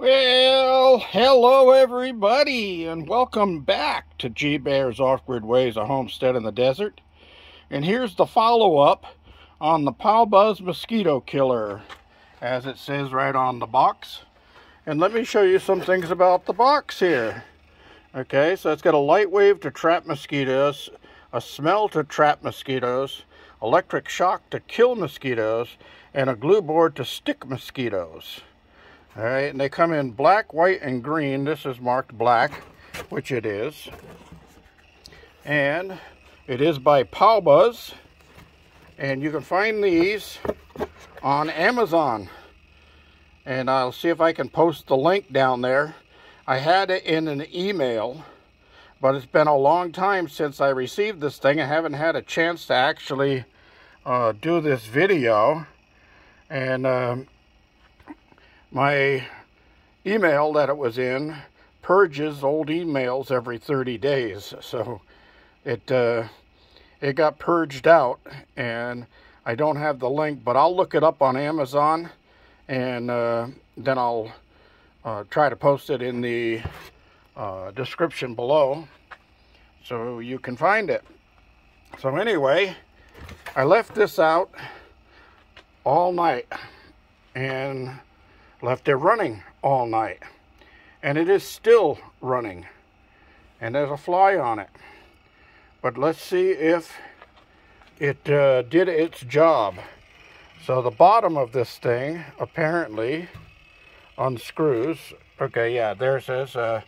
Well, hello everybody, and welcome back to G Bear's Off-Grid Ways, a homestead in the desert. And here's the follow-up on the Powbuzz Mosquito Killer, as it says right on the box. And let me show you some things about the box here. Okay, so it's got a light wave to trap mosquitoes, a smell to trap mosquitoes, electric shock to kill mosquitoes, and a glue board to stick mosquitoes. All right, and they come in black, white, and green. This is marked black, which it is. And it is by Powbuzz. And you can find these on Amazon. And I'll see if I can post the link down there. I had it in an email, but it's been a long time since I received this thing. I haven't had a chance to actually uh, do this video. And... Um, my email that it was in purges old emails every 30 days. So it, uh, it got purged out and I don't have the link, but I'll look it up on Amazon and uh, then I'll uh, try to post it in the uh, description below so you can find it. So anyway, I left this out all night and left it running all night. And it is still running. And there's a fly on it. But let's see if it uh, did its job. So the bottom of this thing apparently unscrews. Okay, yeah, there says uh,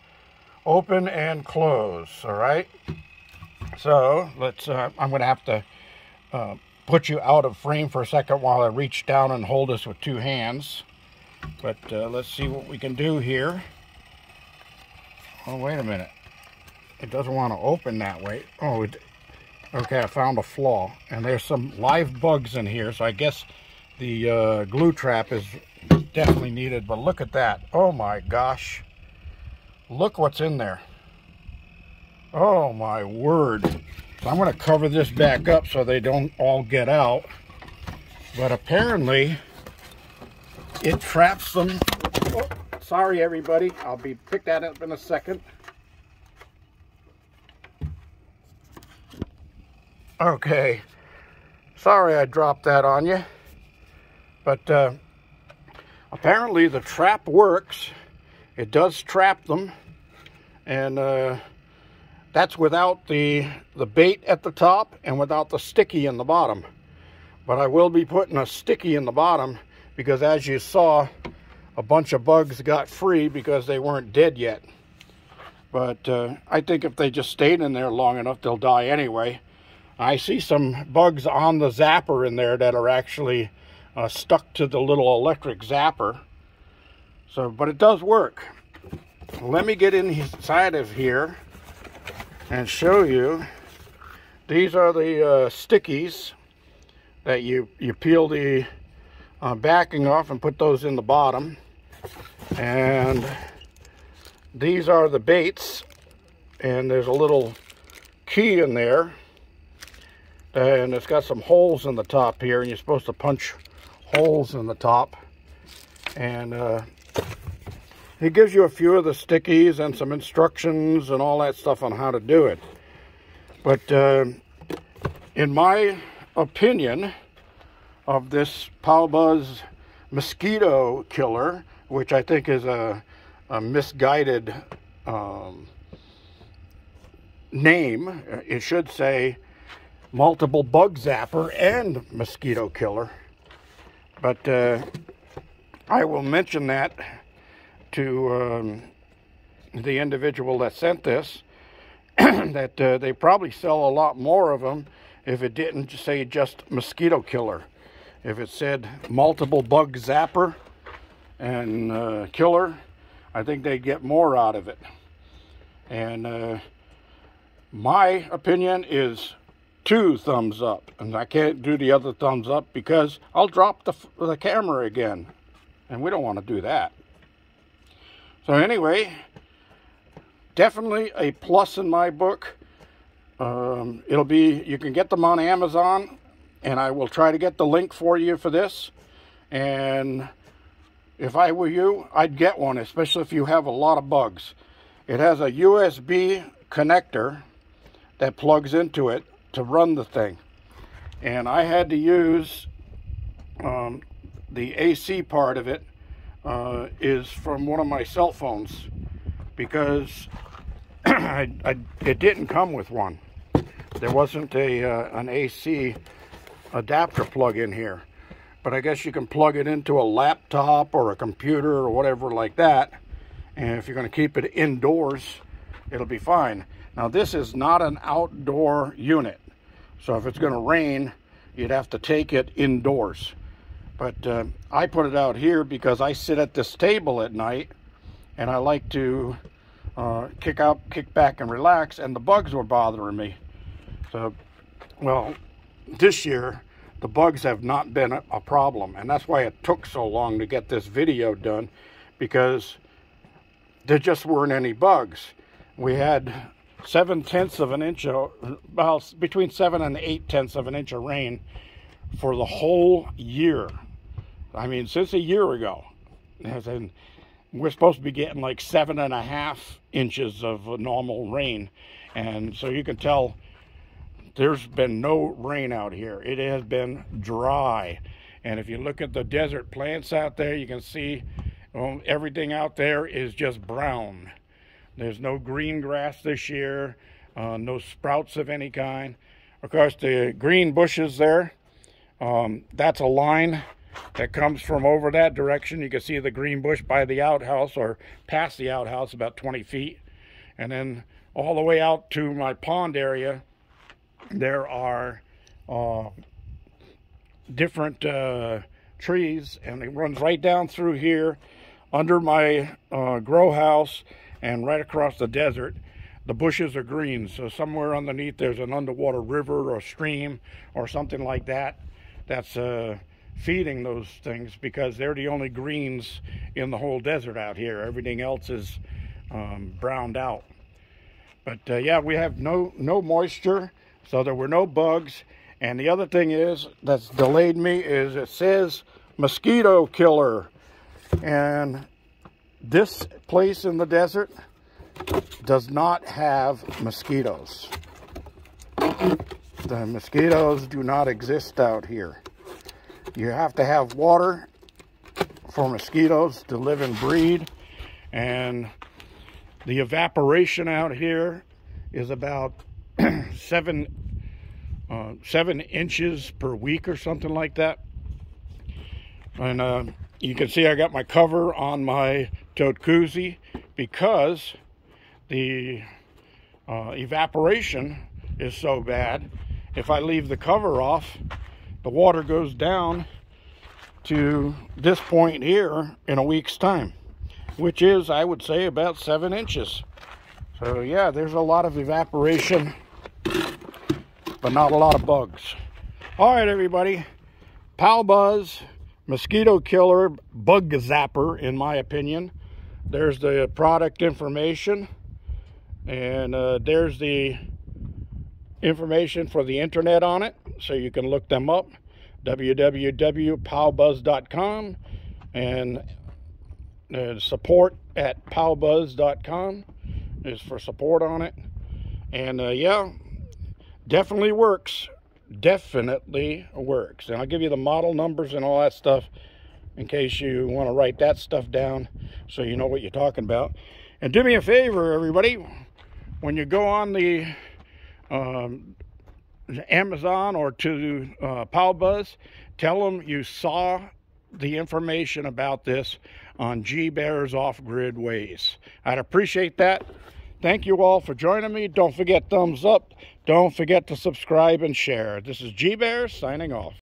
open and close, all right? So let's, uh, I'm going to have to uh, put you out of frame for a second while I reach down and hold this with two hands. But uh, let's see what we can do here. Oh, wait a minute. It doesn't want to open that way. Oh, it, okay, I found a flaw. And there's some live bugs in here, so I guess the uh, glue trap is definitely needed. But look at that. Oh my gosh. Look what's in there. Oh my word. So I'm going to cover this back up so they don't all get out. But apparently it traps them. Oh, sorry, everybody. I'll be pick that up in a second. Okay. Sorry I dropped that on you. But uh, apparently the trap works. It does trap them. And uh, that's without the, the bait at the top and without the sticky in the bottom. But I will be putting a sticky in the bottom because as you saw, a bunch of bugs got free because they weren't dead yet. But uh, I think if they just stayed in there long enough, they'll die anyway. I see some bugs on the zapper in there that are actually uh, stuck to the little electric zapper. So, but it does work. Let me get inside of here and show you. These are the uh, stickies that you, you peel the uh, backing off and put those in the bottom. And these are the baits. And there's a little key in there. And it's got some holes in the top here. And you're supposed to punch holes in the top. And uh, it gives you a few of the stickies and some instructions and all that stuff on how to do it. But uh, in my opinion, of this Powbuzz mosquito killer, which I think is a, a misguided um, name. It should say multiple bug zapper and mosquito killer. But uh, I will mention that to um, the individual that sent this, that uh, they probably sell a lot more of them if it didn't say just mosquito killer. If it said multiple bug zapper and uh, killer, I think they'd get more out of it. And uh, my opinion is two thumbs up. And I can't do the other thumbs up because I'll drop the, the camera again. And we don't want to do that. So anyway, definitely a plus in my book. Um, it'll be, you can get them on Amazon and I will try to get the link for you for this. And if I were you, I'd get one, especially if you have a lot of bugs. It has a USB connector that plugs into it to run the thing. And I had to use um, the AC part of it uh, is from one of my cell phones because I, I, it didn't come with one. There wasn't a uh, an AC adapter plug in here. But I guess you can plug it into a laptop or a computer or whatever like that. And if you're going to keep it indoors, it'll be fine. Now this is not an outdoor unit. So if it's going to rain, you'd have to take it indoors. But uh, I put it out here because I sit at this table at night and I like to uh, kick out, kick back and relax and the bugs were bothering me. So, well, this year the bugs have not been a problem and that's why it took so long to get this video done because there just weren't any bugs. We had seven tenths of an inch, of, well, between seven and eight tenths of an inch of rain for the whole year. I mean, since a year ago. And we're supposed to be getting like seven and a half inches of normal rain. And so you can tell there's been no rain out here. It has been dry. And if you look at the desert plants out there, you can see um, everything out there is just brown. There's no green grass this year, uh, no sprouts of any kind. Of course, the green bushes there, um, that's a line that comes from over that direction. You can see the green bush by the outhouse or past the outhouse about 20 feet. And then all the way out to my pond area, there are uh, different uh, trees and it runs right down through here under my uh, grow house and right across the desert, the bushes are green. So somewhere underneath there's an underwater river or stream or something like that that's uh, feeding those things because they're the only greens in the whole desert out here. Everything else is um, browned out. But uh, yeah, we have no, no moisture, so there were no bugs. And the other thing is that's delayed me is it says mosquito killer. And this place in the desert does not have mosquitoes. The mosquitoes do not exist out here. You have to have water for mosquitoes to live and breed. And the evaporation out here is about seven, uh, seven inches per week or something like that. And uh, you can see I got my cover on my tote koozie because the uh, evaporation is so bad. If I leave the cover off, the water goes down to this point here in a week's time, which is, I would say, about seven inches. So yeah, there's a lot of evaporation, but not a lot of bugs. All right, everybody. Powbuzz mosquito killer bug zapper in my opinion there's the product information and uh, there's the information for the internet on it so you can look them up www.powbuzz.com and uh, support at powbuzz.com is for support on it and uh, yeah definitely works definitely works. And I'll give you the model numbers and all that stuff in case you want to write that stuff down so you know what you're talking about. And do me a favor, everybody, when you go on the um, Amazon or to uh, tell them you saw the information about this on G-Bear's Off-Grid Ways. I'd appreciate that. Thank you all for joining me. Don't forget thumbs up. Don't forget to subscribe and share. This is G-Bear signing off.